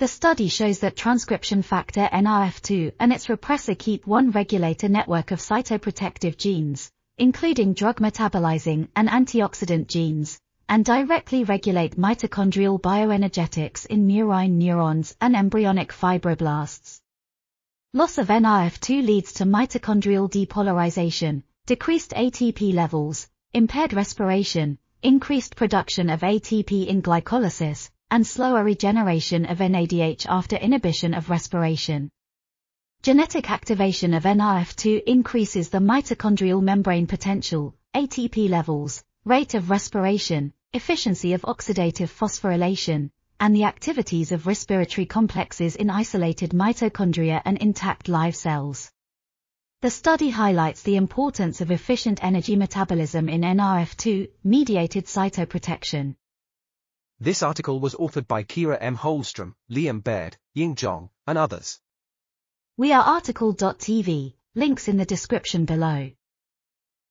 The study shows that transcription factor NRF2 and its repressor Keap1 regulator network of cytoprotective genes, including drug metabolizing and antioxidant genes, and directly regulate mitochondrial bioenergetics in murine neurons and embryonic fibroblasts. Loss of NRF2 leads to mitochondrial depolarization, decreased ATP levels, impaired respiration, increased production of ATP in glycolysis, and slower regeneration of NADH after inhibition of respiration. Genetic activation of NRF2 increases the mitochondrial membrane potential, ATP levels, rate of respiration, efficiency of oxidative phosphorylation, and the activities of respiratory complexes in isolated mitochondria and intact live cells. The study highlights the importance of efficient energy metabolism in NRF2 mediated cytoprotection. This article was authored by Kira M. Holmström, Liam Baird, Ying Zhang, and others. We are RTCL.TV, links in the description below.